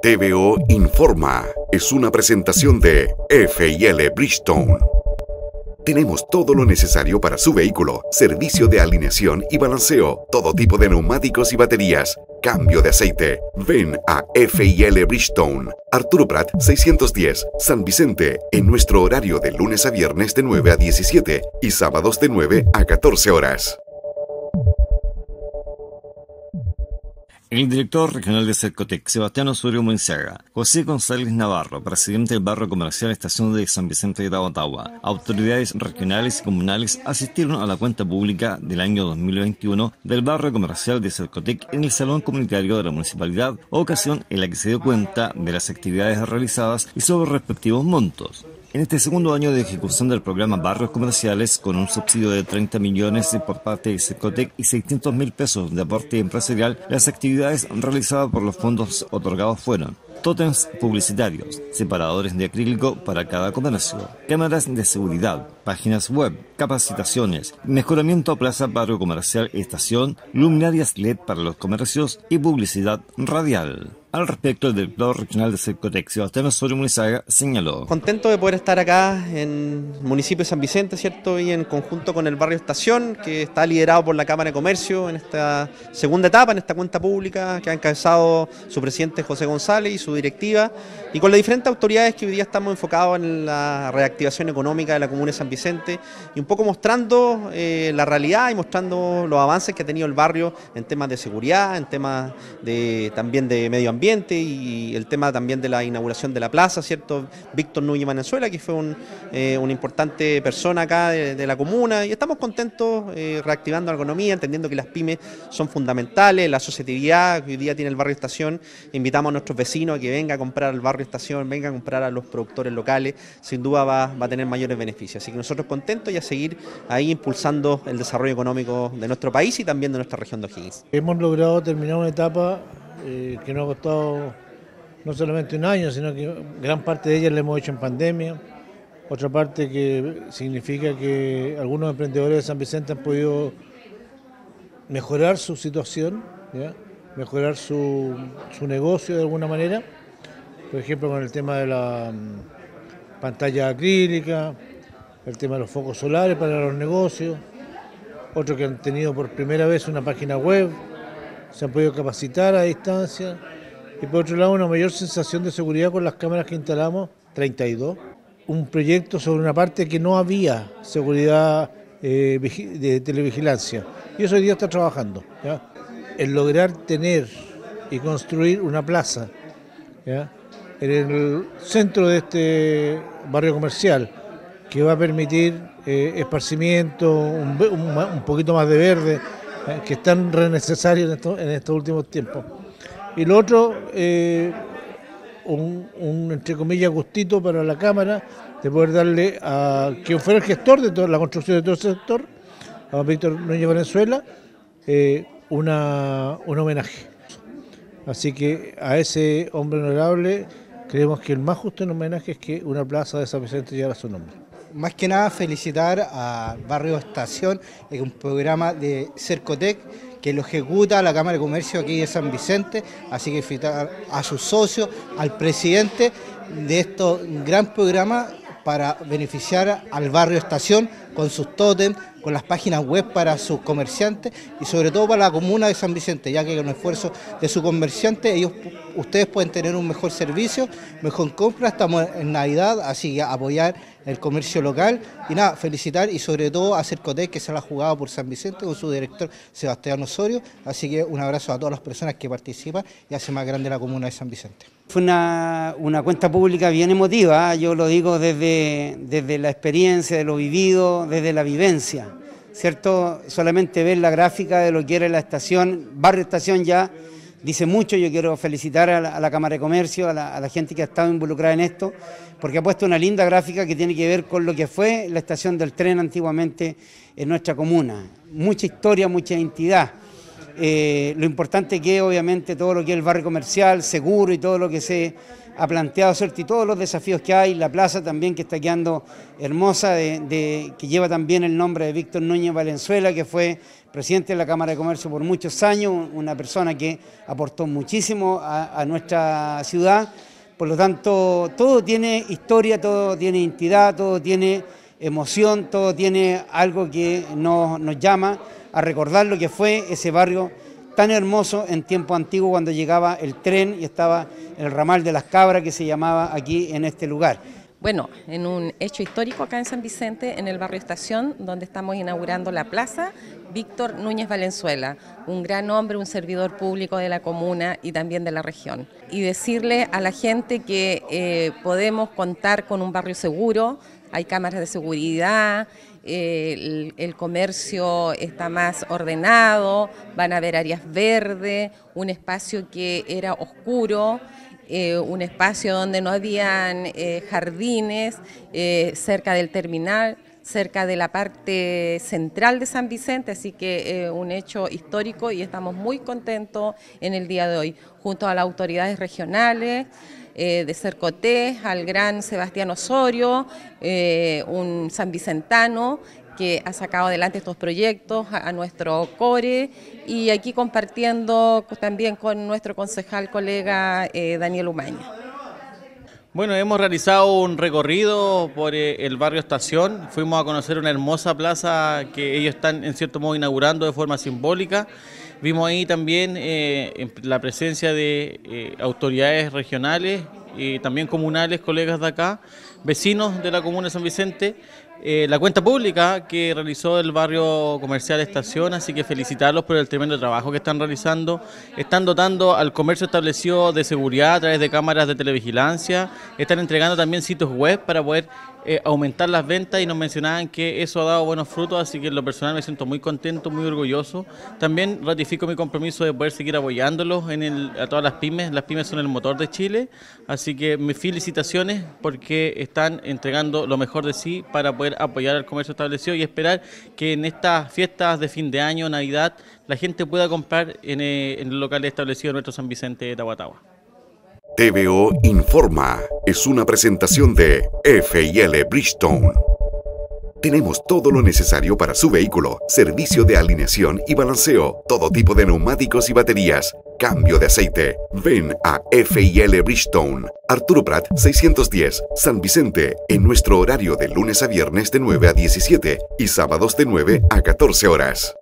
TVO Informa es una presentación de FIL Bridgestone. Tenemos todo lo necesario para su vehículo, servicio de alineación y balanceo, todo tipo de neumáticos y baterías, cambio de aceite. Ven a FIL Bridgestone, Arturo Prat 610, San Vicente, en nuestro horario de lunes a viernes de 9 a 17 y sábados de 9 a 14 horas. El director regional de Cercotec, Sebastián Osorio Munciaga, José González Navarro, presidente del barrio comercial Estación de San Vicente de Tabotagua, autoridades regionales y comunales asistieron a la cuenta pública del año 2021 del barrio comercial de Cercotec en el Salón Comunitario de la Municipalidad, ocasión en la que se dio cuenta de las actividades realizadas y sobre respectivos montos. En este segundo año de ejecución del programa Barrios Comerciales, con un subsidio de 30 millones por parte de Secotec y 600 mil pesos de aporte empresarial, las actividades realizadas por los fondos otorgados fueron tótems publicitarios, separadores de acrílico para cada comercio, cámaras de seguridad, páginas web, capacitaciones, mejoramiento a plaza, barrio comercial, estación, luminarias LED para los comercios y publicidad radial. Al respecto, el director regional de Cercotec, Sebastián Osorio Munizaga, señaló. Contento de poder estar acá en el municipio de San Vicente, ¿cierto? Y en conjunto con el barrio Estación, que está liderado por la Cámara de Comercio en esta segunda etapa, en esta cuenta pública que ha encabezado su presidente José González y su directiva, y con las diferentes autoridades que hoy día estamos enfocados en la reactivación económica de la comuna de San Vicente y un poco mostrando eh, la realidad y mostrando los avances que ha tenido el barrio en temas de seguridad, en temas de, también de medio ambiente y el tema también de la inauguración de la plaza, ¿cierto? Víctor Núñez Venezuela, que fue eh, una importante persona acá de, la comuna y estamos contentos eh, reactivando la economía, entendiendo que las pymes son fundamentales, la asociatividad que hoy día tiene el barrio Estación, invitamos a nuestros vecinos que vengan a comprar al barrio Estación, vengan a comprar a los productores locales, sin duda va, va a tener mayores beneficios. Así que nosotros contentos y a seguir ahí impulsando el desarrollo económico de nuestro país y también de nuestra región de O'Higgins. Hemos logrado terminar una etapa eh, que nos ha costado no solamente un año, sino que gran parte de ella la hemos hecho en pandemia. Otra parte que significa que algunos emprendedores de San Vicente han podido mejorar su situación, mejorar su, negocio de alguna manera. Por ejemplo, con el tema de la mm, pantalla acrílica, el tema de los focos solares para los negocios. Otros que han tenido por primera vez una página web se han podido capacitar a distancia y por otro lado una mayor sensación de seguridad con las cámaras que instalamos, 32. Un proyecto sobre una parte que no había seguridad eh, de televigilancia y eso hoy día está trabajando. El lograr tener y construir una plaza en el centro de este barrio comercial que va a permitir eh, esparcimiento, un poquito más de verde, eh, que están re necesarios en, estos últimos tiempos. Y lo otro, eh, un, entre comillas, gustito para la Cámara de poder darle a quien fuera el gestor de toda la construcción de todo el sector, a Víctor Núñez Venezuela, una, un homenaje. Así que a ese hombre honorable creemos que el más justo en homenaje es que una plaza de San Vicente lleve su nombre. Más que nada felicitar al Barrio Estación, es un programa de Cercotec que lo ejecuta la Cámara de Comercio aquí de San Vicente, así que felicitar a sus socios, al presidente de este gran programa para beneficiar al barrio Estación con sus tótems, con las páginas web para sus comerciantes y sobre todo para la comuna de San Vicente, ya que con el esfuerzo de su comerciante ellos, ustedes pueden tener un mejor servicio, mejor compra, estamos en Navidad, así que apoyar el comercio local y nada, felicitar y sobre todo a Cercotec que se la ha jugado por San Vicente con su director Sebastián Osorio, así que un abrazo a todas las personas que participan y hace más grande la comuna de San Vicente. Fue una, cuenta pública bien emotiva, ¿eh? yo lo digo desde, desde la experiencia, de lo vivido, desde la vivencia, ¿cierto? Solamente ver la gráfica de lo que era la estación, barrio estación ya, dice mucho, yo quiero felicitar a la, Cámara de Comercio, a la, gente que ha estado involucrada en esto, porque ha puesto una linda gráfica que tiene que ver con lo que fue la estación del tren antiguamente en nuestra comuna. Mucha historia, mucha identidad. Eh, lo importante que obviamente todo lo que es el barrio comercial, seguro y todo lo que se ha planteado, ¿cierto? Y todos los desafíos que hay, la plaza también que está quedando hermosa, que lleva también el nombre de Víctor Núñez Valenzuela, que fue presidente de la Cámara de Comercio por muchos años, una persona que aportó muchísimo a, nuestra ciudad. Por lo tanto, todo tiene historia, todo tiene identidad, todo tiene emoción, todo tiene algo que nos llama a recordar lo que fue ese barrio tan hermoso en tiempo antiguo cuando llegaba el tren y estaba el ramal de las cabras que se llamaba aquí en este lugar. Bueno, en un hecho histórico acá en San Vicente, en el barrio Estación, donde estamos inaugurando la plaza, Víctor Núñez Valenzuela, un gran hombre, un servidor público de la comuna y también de la región. Y decirle a la gente que eh, podemos contar con un barrio seguro, hay cámaras de seguridad, el, comercio está más ordenado, van a haber áreas verdes, un espacio que era oscuro, eh, un espacio donde no habían eh, jardines eh, cerca del terminal, cerca de la parte central de San Vicente, así que un hecho histórico y estamos muy contentos en el día de hoy, junto a las autoridades regionales. De Cercotés, al gran Sebastián Osorio, un san vicentano que ha sacado adelante estos proyectos, a, nuestro core y aquí compartiendo también con nuestro concejal colega eh, Daniel Umaña. Bueno, hemos realizado un recorrido por eh, el barrio Estación, fuimos a conocer una hermosa plaza que ellos están en cierto modo inaugurando de forma simbólica. Vimos ahí también eh, la presencia de autoridades regionales y también comunales, colegas de acá, vecinos de la comuna de San Vicente, eh, la cuenta pública que realizó el barrio comercial Estación, así que felicitarlos por el tremendo trabajo que están realizando. Están dotando al comercio establecido de seguridad a través de cámaras de televigilancia, están entregando también sitios web para poder eh, aumentar las ventas y nos mencionaban que eso ha dado buenos frutos, así que en lo personal me siento muy contento, muy orgulloso. También ratifico mi compromiso de poder seguir apoyándolos en a todas las pymes. Las pymes son el motor de Chile, así que mis felicitaciones porque están entregando lo mejor de sí para poder apoyar al comercio establecido y esperar que en estas fiestas de fin de año, Navidad, la gente pueda comprar en, eh, en el local establecido de nuestro San Vicente de Tahuatahua. TVO Informa es una presentación de FL Bridgestone. Tenemos todo lo necesario para su vehículo, servicio de alineación y balanceo, todo tipo de neumáticos y baterías, cambio de aceite. Ven a FIL Bridgestone, Arturo Prat 610, San Vicente, en nuestro horario de lunes a viernes de 9 a 17 y sábados de 9 a 14 horas.